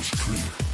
is clear.